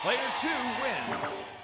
Player two wins.